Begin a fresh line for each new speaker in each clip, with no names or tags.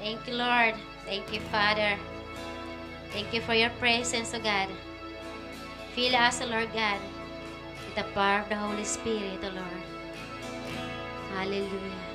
Thank you, Lord. Thank you, Father. Thank you for your presence, O God. Fill us, O Lord God, with the power of the Holy Spirit, O Lord. Hallelujah.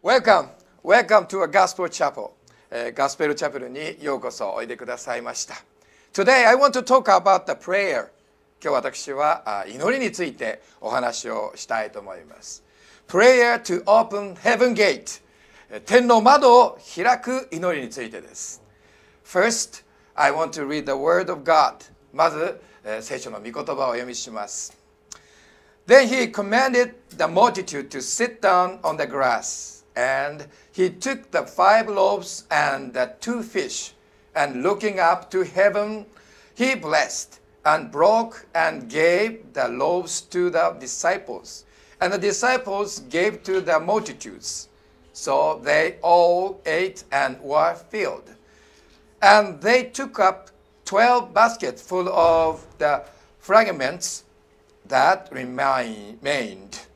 Welcome! Welcome to a Gospel Chapel!、えー、ガスペルチャペルにようこそおいでくださいました。Today I want to talk about the prayer. 今日私は祈りについてお話をしたいと思います。Prayer to open heaven gate. 天の窓を開く祈りについてです。First, I want to read the word of God. まず、聖書の御言葉を読みします。Then he commanded the multitude to sit down on the grass. And he took the five loaves and the two fish, and looking up to heaven, he blessed and broke and gave the loaves to the disciples. And the disciples gave to the multitudes. So they all ate and were filled. And they took up twelve baskets full of the fragments that remained.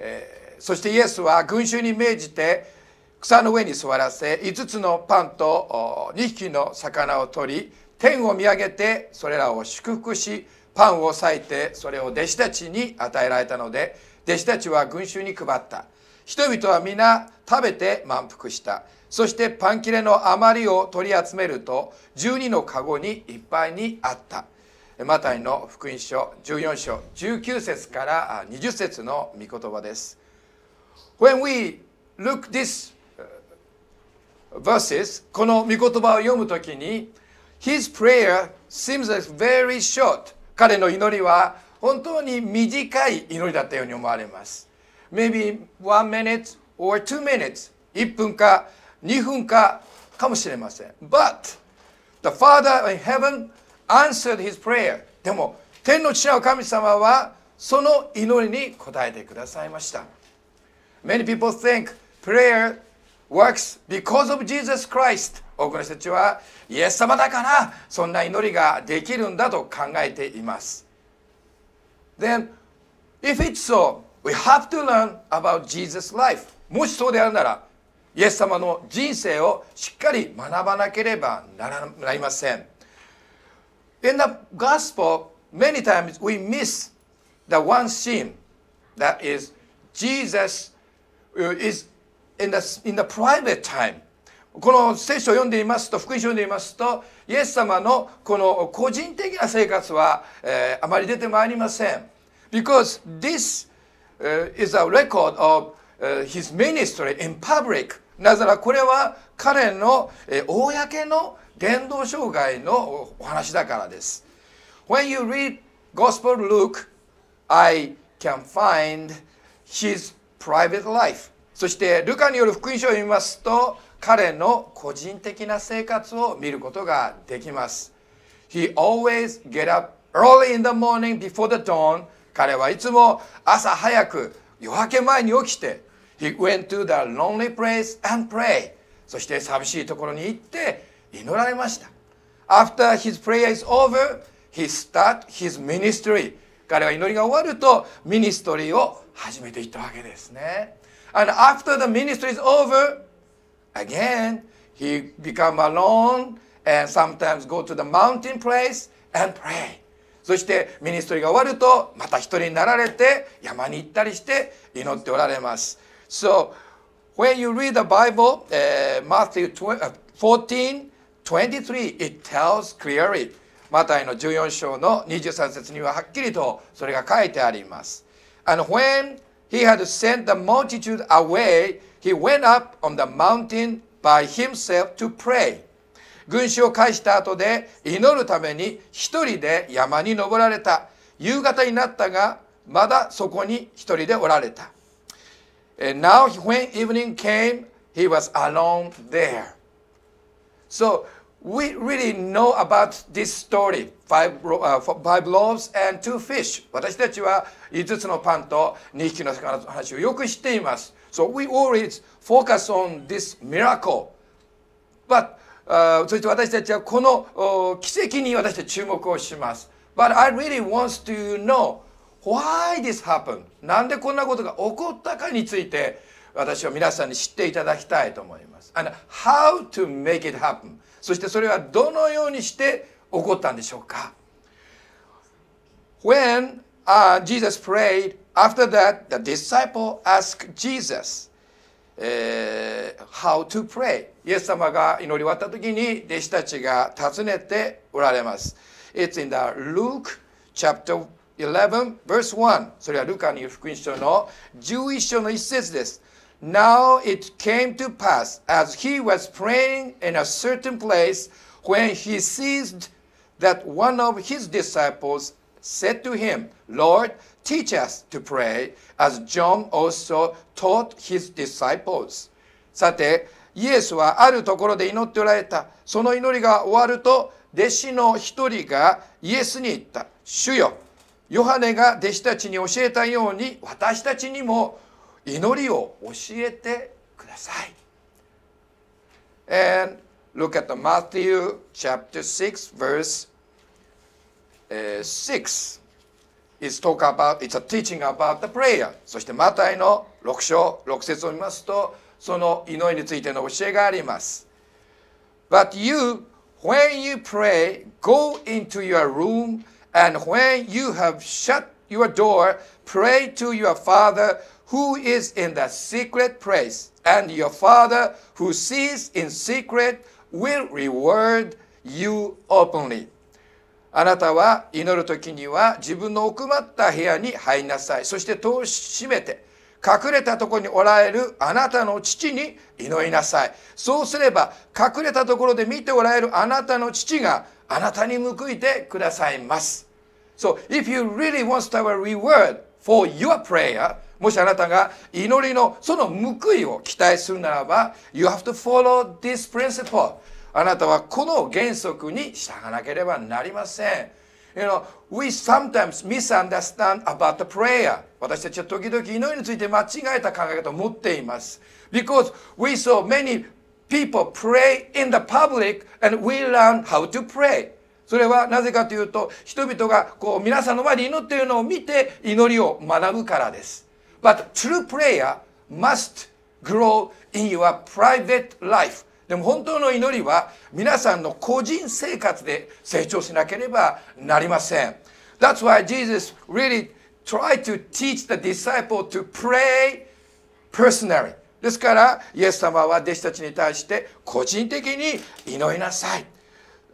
えーそしてイエスは群衆に命じて草の上に座らせ5つのパンと2匹の魚を取り天を見上げてそれらを祝福しパンを裂いてそれを弟子たちに与えられたので弟子たちは群衆に配った。人々は皆食べて満腹した。そしてパン切れの余りを取り集めると12の籠にいっぱいにあった。マタイの福音書14章19節から20節の御言葉です。When we look this verses この御言葉を読むときに His prayer seems very short 彼の祈りは本当に短い祈りだったように思われます Maybe one minute or two minutes 1分か2分かかもしれません But the Father in heaven answered his prayer でも天の父なる神様はその祈りに応えてくださいました Many people think prayer works because of Jesus Christ 多くの人たちはイエス様だからそんな祈りができるんだと考えています Then if it's so we have to learn about Jesus' life もしそうであるならイエス様の人生をしっかり学ばなければならなりません In the gospel, many times we miss the one scene that is Jesus is in the, in the private time. この聖書を読んでいますと福音書を読んでいますとイエス様のこの個人的な生活は、えーあまり出てまいりません。Because this、uh, is a record of、uh, his ministry in public. なぜならこれは彼の、えー公の伝道生涯のお話だからです。When you read Gospel Luke, I can find his private life. そしてルカによる福音書を読みますと彼の個人的な生活を見ることができます。He always get up early in the morning before the dawn. 彼はいつも朝早く夜明け前に起きて He went to the lonely place and pray. そして寂しいところに行って祈られました。After his prayer is over, he start his ministry. 彼は祈りが終わるとミニストリーを始めていったわけですね。And after the ministry is over, again, he become alone and sometimes go to the mountain place and pray. そしてミニストリーが終わるとまた一人になられて山に行ったりして祈っておられます。So, when you read the Bible, uh, Matthew 14, 23, it tells clearly マタイの14章の23節にははっきりとそれが書いてあります。And when he had sent the multitude away, he went up on the mountain by himself to pray. 群衆を返した後で祈るために一人で山に登られた。夕方になったが、まだそこに一人でおられた。And now when evening came, he was alone there. So we really know about this story. Five, uh, five loaves and two fish. 私たちは5つのパンと2匹の魚の話をよく知っています。So we always focus on this miracle. But、uh, そして私たちはこのお奇跡に私たち注目をします。But I really want to know why this happened. なんでこんなことが起こったかについて私は皆さんに知っていただきたいと思います。And how to make it happen. そしてそれはどのようにして起こったんでしょうか When uh, Jesus prayed, after that, the disciple asked Jesus, えー how to pray イエス様が祈り終わった時に弟子たちが尋ねておられます It's in the Luke chapter 11 verse 1それはルカに福音書の11章の一節です Now it came to pass as he was praying in a certain place when he seized that one of his disciples said to him, Lord, teach us to pray, as John also taught his disciples. さて、イエスはあるところで祈っておられた。その祈りが終わると、弟子の一人がイエスに言った。主よ、ヨハネが弟子たちに教えたように、私たちにも祈りを教えてください。And look at the Matthew chapter 6 verse uh, 6 It's talk about it's a teaching about the prayer そしてマタイの6章6節を見ますとその祈りについての教えがあります But you when you pray go into your room and when you have shut your door pray to your father who is in the secret place and your father who sees in secret will reward you openly あなたは祈る時には自分の奥まった部屋に入りなさいそして戸を閉めて隠れたところにおられるあなたの父に祈りなさいそうすれば隠れたところで見ておられるあなたの父があなたに報いてくださいます So if you really want to have a reward for your prayer もしあなたが祈りのその報いを期待するならば You have to follow this principle あなたはこの原則に従わなければなりません You know, we sometimes misunderstand about the prayer 私たちは時々祈りについて間違えた考え方を持っています Because we saw many people pray in the public and we learn how to pray それはなぜかというと人々がこう皆さんの前で祈っているのを見て祈りを学ぶからです But true prayer must grow in your private life でも本当の祈りは皆さんの個人生活で成長しなければなりません That's why Jesus really tried to teach the disciple to pray personally ですからイエス様は弟子たちに対して個人的に祈りなさい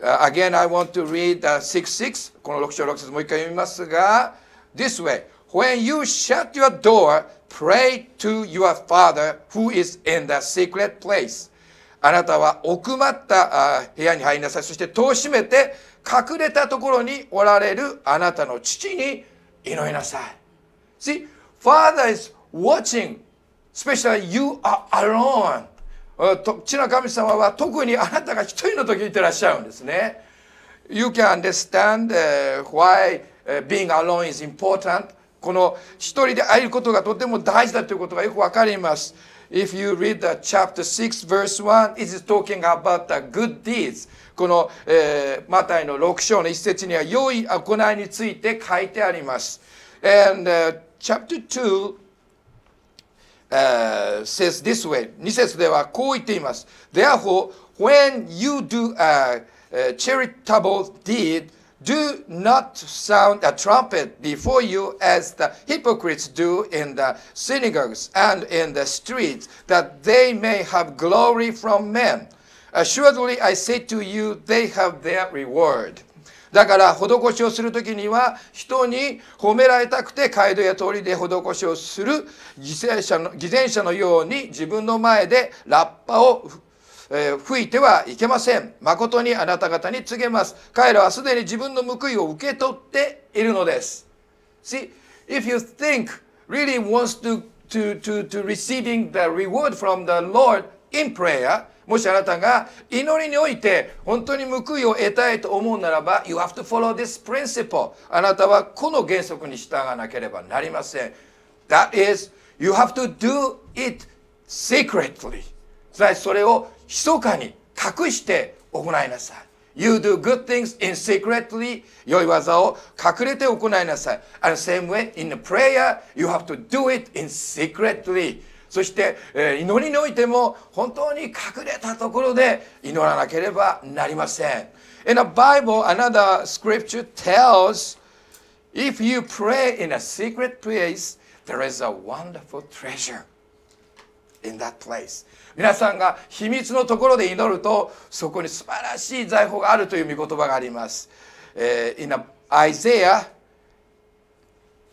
Uh, again, I want to read uh, 6.6この6章6節もう一回読みますが This way When you shut your door pray to your father who is in the secret place あなたは奥まった部屋に入りなさいそして戸を閉めて隠れたところにおられるあなたの父に祈りなさい See, Father is watching especially you are alone あと地の神様は特にあなたが一人の時にいてらっしゃるんですね。You can understand、why、being alone is important. この一人で会えることがとても大事だということがよくわかります。If you read the chapter 6 verse 1, it is talking about the good deeds. この、えー、マタイの6章の一節には良い行いについて書いてあります。And、uh, chapter 2 uh, says this way 2節ではこう言っています Therefore when you do a, a charitable deed do not sound a trumpet before you as the hypocrites do in the synagogues and in the streets that they may have glory from men assuredly I say to you they have their reward だから施しをする時には人に褒められたくて街道や通りで施しをする犠牲者の偽善者のように自分の前でラッパをえー吹いてはいけません。誠にあなた方に告げます。彼らはすでに自分の報いを受け取っているのです。See, if you think really wants to, to, to, to receiving the reward from the Lord in prayer, もしあなたが祈りにおいて本当に報いを得たいと思うならば、You have to follow this principle. あなたはこの原則に従わなければなりません。That is, you have to do it secretly. つまりそれを密かに隠して行いなさい。You do good things in secretly. 良い技を隠れて行いなさい。And same way, in the prayer, you have to do it in secretly. そして、えー祈りにおいても本当に隠れたところで祈らなければなりません。In the Bible, another scripture tells if you pray in a secret place, there is a wonderful treasure. in that place 皆さんが秘密のところで祈るとそこに素晴らしい財宝があるという御言葉があります。えー in Isaiah、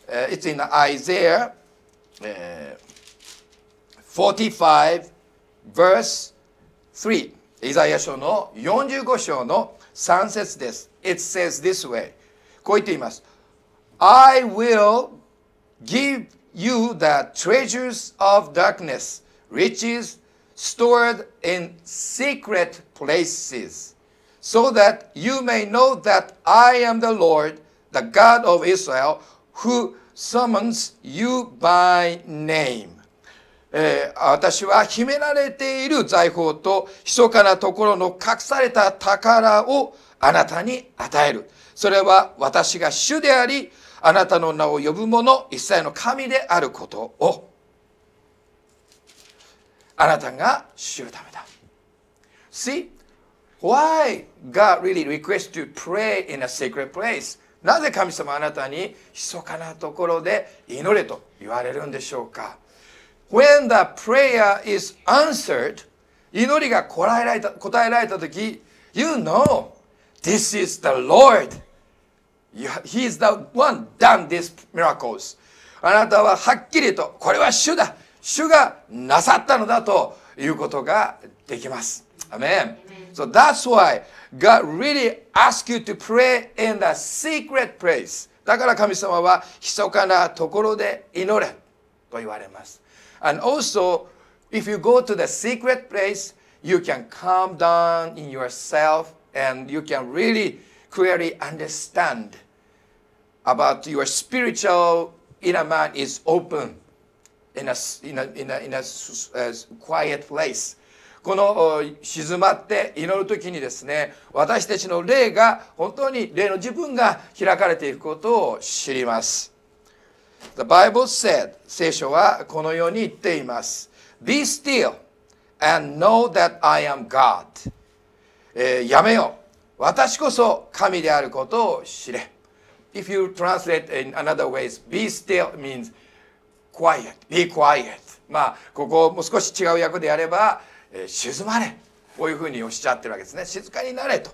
uh, it's in Isaiah、uh, 45 verse 3イザヤ書の45章の3節です。It says this way. こう言っています。I will give you the treasures of darkness, riches stored in secret places, so that you may know that I am the Lord, the God of Israel, who summons you by name. えー私は秘められている財宝と密かなところの隠された宝をあなたに与える。それは私が主であり、あなたの名を呼ぶ者、一切の神であることを、あなたが知るためだ。See, why God really requests to pray in a sacred place? なぜ神様あなたに密かなところで祈れと言われるんでしょうか When the prayer is answered 祈りが答えられた答えられた時 You know this is the Lord. He is the one done these miracles あなたははっきりとこれは主だ主がなさったのだということができます Amen So that's why God really asks you to pray in the secret place だから神様は密かなところで祈れと言われます And also, if you go to the secret place, you can calm down in yourself and you can really clearly understand about your spiritual inner man is open in a, in a, in a, in a quiet place. この静まって祈る時にですね私たちの霊が本当に霊の自分が開かれていくことを知ります The Bible said 聖書はこのように言っています Be still and know that I am God、えーやめよ私こそ神であることを知れ If you translate in another ways be still means quiet be quiet. まあここをもう少し違う訳でやれば、えー静まれ。こういうふうにおっしゃってるわけですね。静かになれと。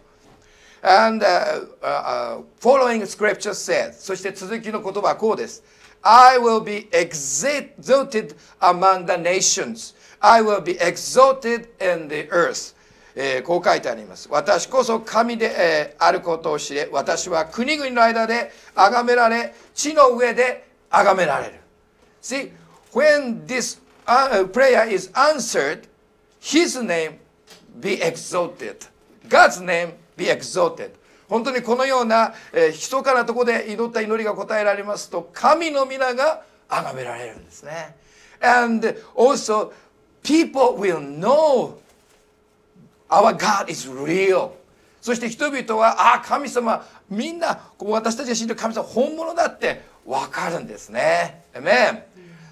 And、uh, uh, uh, following scripture says そして続きの言葉はこうです。I will be exalted among the nations. I will be exalted in the earth. えーこう書いてあります。私こそ神で、えーあることを知れ、私は国々の間で崇められ、地の上で崇められる。See, when this uh, prayer is answered, His name be exalted. God's name be exalted. 本当にこのような、えー、密かなところで祈った祈りが答えられますと、神の皆が崇められるんですね。And also, people will know Our God is real. そして人々は、ああ、神様、みんな、こう私たちが信じる神様、本物だって分かるんですね。Amen.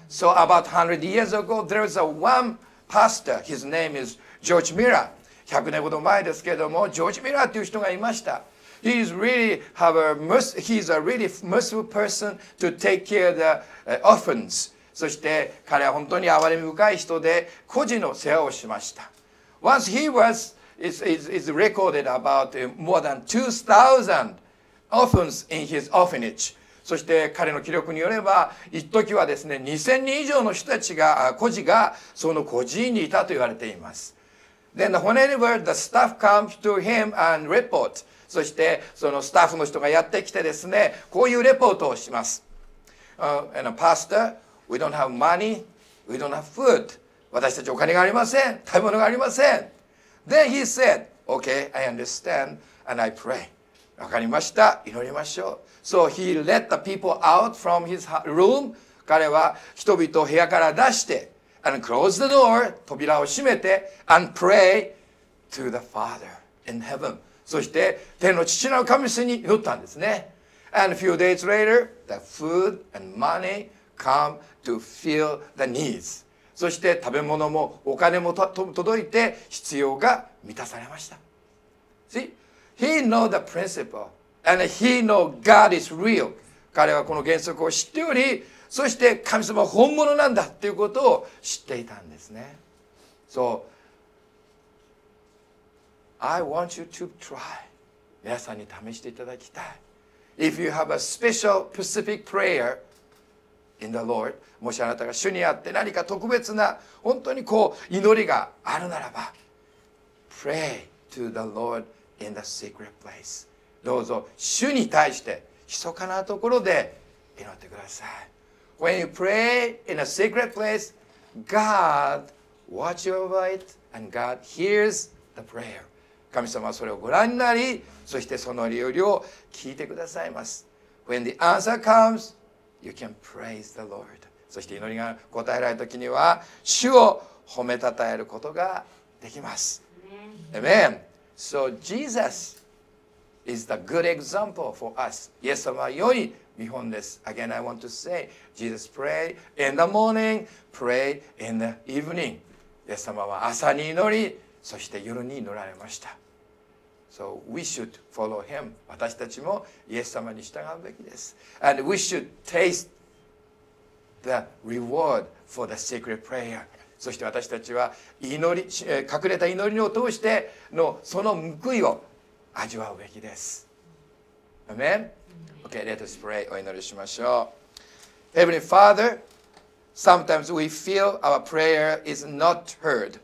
So about 100 years ago, there was a one pastor. His name is George Miller. 100年ほど前ですけれども、ジョージ・ミラーという人がいました。He is really have a merc- he's a really merciful person to take care of the orphans. そして彼は本当に憐れみ深い人で孤児の世話をしました。Once he was, it's, it's, is recorded about more than 2,000 orphans in his orphanage. そして彼の記録によれば、一時はですね、2000人以上の人たちが、孤児がその孤児院にいたと言われています。Then whenever the staff comes to him and report, そしてそのスタッフの人がやってきてですね、こういうレポートをします。uh, and a pastor, we don't have money, we don't have food. 私たちお金がありません。食べ物がありません。Then he said, okay, I understand and I pray. わかりました。祈りましょう。So he let the people out from his room. 彼は人々を部屋から出して、and close the door, 扉を閉めて、and pray to the Father in heaven. そして天の父なる神様に祈ったんですね。And a few days later, the food and money come to fill the needs. そして食べ物もお金もとと届いて必要が満たされました。See, he know the principle and he know God is real. 彼はこの原則を知っており、そして神様は本物なんだということを知っていたんですね。そう。I want you to try. 皆さんに試していただきたい。If you have a special specific prayer in the Lord, もしあなたが主にあって何か特別な本当にこう祈りがあるならば、pray to the Lord in the secret place どうぞ主に対して密かなところで祈ってください When you pray in a secret place God watch over it and God hears the prayer 神様はそれをご覧になりそしてその祈りを聞いてくださいます When the answer comes you can praise the Lord そして祈りが答えられた時には主を褒めたたえることができます Amen So Jesus is the good example for us イエス様は良い見本です Again I want to say Jesus pray in the morning pray in the evening イエス様は朝に祈りそして夜に祈られました So we should follow him 私たちもイエス様に従うべきです And we should taste the reward for the secret prayer そして私たちは祈り隠れた祈りを通してのその報いを味わうべきです Amen? Okay, let us pray お祈りしましょう Heavenly Father Sometimes we feel our prayer is not heard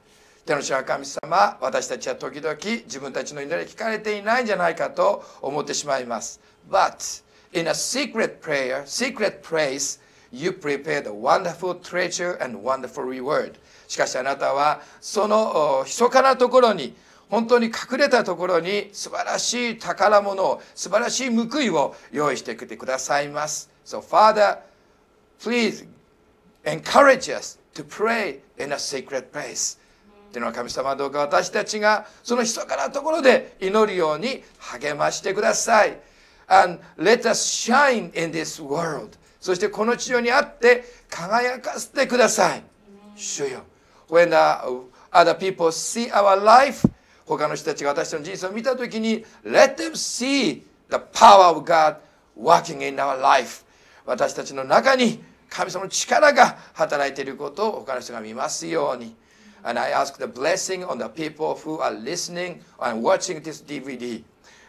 天の主は神様私たちは時々自分たちの祈りが聞かれていないんじゃないかと思ってしまいます But in a secret prayer, secret praise You prepared a wonderful treasure and wonderful reward しかしあなたはその密かなところに本当に隠れたところに素晴らしい宝物を素晴らしい報いを用意してきてくださいます So Father please encourage us to pray in a secret place 天のは神様どうか私たちがその密かなところで祈るように励ましてください And let us shine in this world そしてこの地上にあって輝かせてください主よ When、uh, other people see our life 他の人たちが私たちの人生を見たときに Let them see the power of God working in our life 私たちの中に神様の力が働いていることを他の人が見ますように And I ask the blessing on the people who are listening and watching this DVD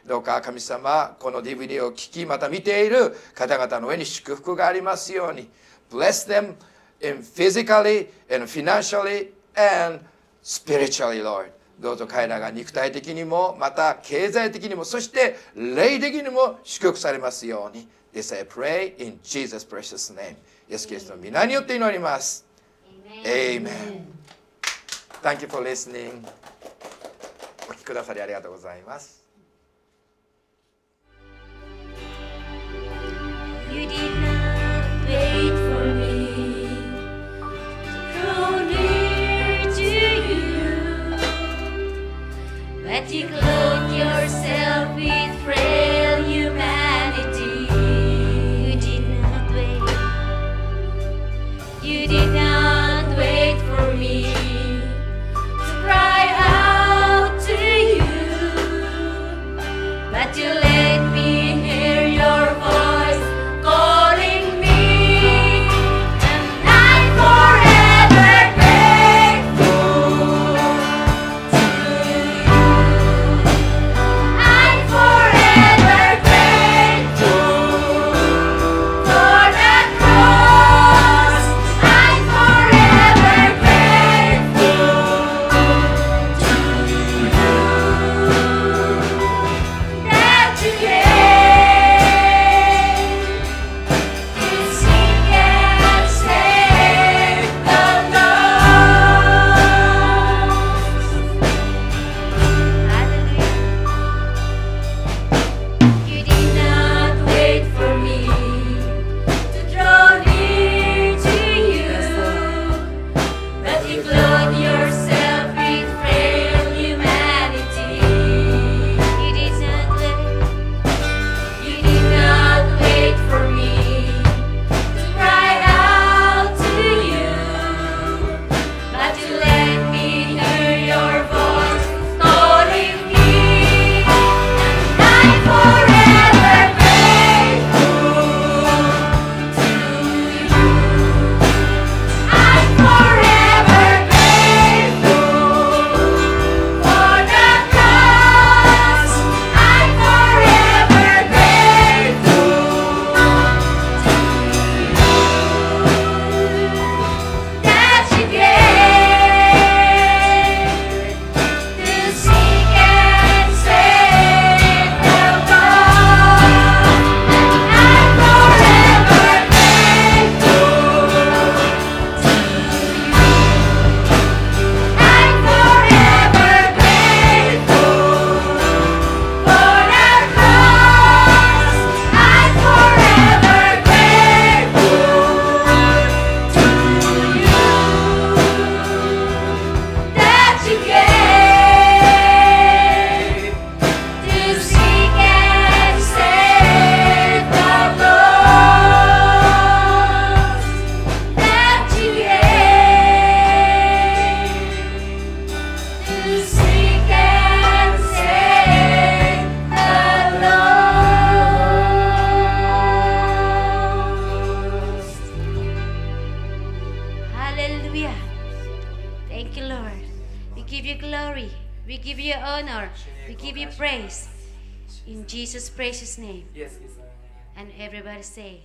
どうか神様この DVD を聞きまた見ている方々の上に祝福がありますように Bless them in physically and financially and spiritually Lord どうぞ彼らが肉体的にもまた経済的にもそして霊的にも祝福されますように This I pray in Jesus precious name イエス・キリストの皆によって祈ります Amen Thank you for listening お聞きくださりありがとうございます
but you clothed yourself everybody say,